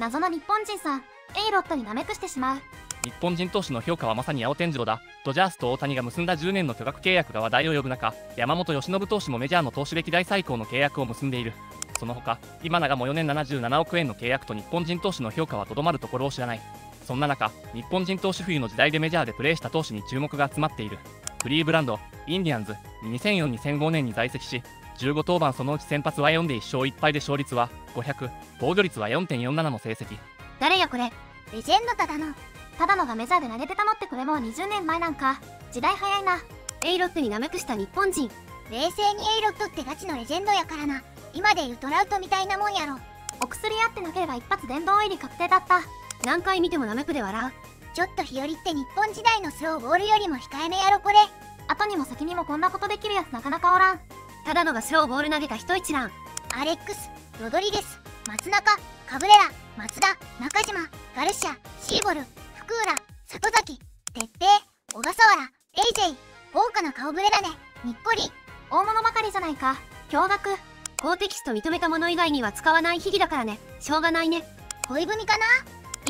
謎の日本人さんエイロットに舐めくしてしまう。日本人投手の評価はまさに青天井だ。ドジャースと大谷が結んだ10年の巨額契約が話題を呼ぶ中山本由伸投手もメジャーの投手歴代最高の契約を結んでいる。その他今永も4年77億円の契約と日本人投手の評価はとどまるところを知らない。そんな中日本人投手冬の時代でメジャーでプレーした投手に注目が集まっている。クリーブランドインディアンズに2004-2005年に在籍し15登板そのうち先発は4で1勝1敗で勝率は500防御率は4.47の成績。誰やこれ。レジェンドただの。ただのがメジャーで投げてたのってこれもう20年前なんか。時代早いな。エイロットに舐めくした日本人。冷静にエイロットってガチのレジェンドやからな。今でいうトラウトみたいなもんやろ。お薬あってなければ一発殿堂入り確定だった。何回見ても舐めくで笑う。ちょっと日和って日本時代のスローボールよりも控えめやろこれ。後にも先にもこんなことできるやつなかなかおらんただのがスローボール投げた人一覧。アレックスロドリゲス松中カブレラ松田中島ガルシアシーボル福浦里崎哲平小笠原エイジェイ豪華な顔ぶれだね。にっこり。大物ばかりじゃないか。驚愕。高テキスト認めたもの以外には使わない秘技だからね。しょうがないね。恋文かな？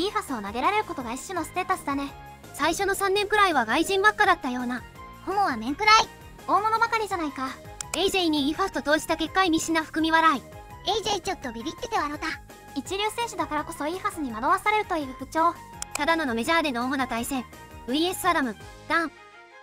イーファスを投げられることが一種のステータスだね。最初の3年くらいは外人ばっかだったような。ホモは面くらい。大物ばかりじゃないか AJ にイーファスト投じた結果意味深な含み笑い。AJ ちょっとビビってて笑った。一流選手だからこそイーファスに惑わされるという不調。ただののメジャーでの主な対戦。VS アダムダン。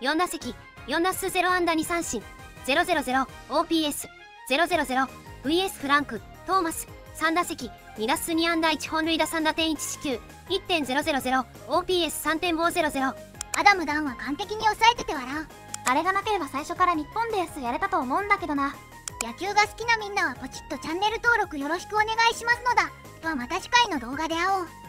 4打席。4打数0安打2三振。000OPS000VS フランク。トーマス。3打席。2打数2安打1本塁打3打点1四球。1.000OPS3.500 アダムダンは完璧に抑えてて笑うあれがなければ最初から日本で S やれたと思うんだけどな。野球が好きなみんなはポチッとチャンネル登録よろしくお願いしますのだ。ではまた次回の動画で会おう。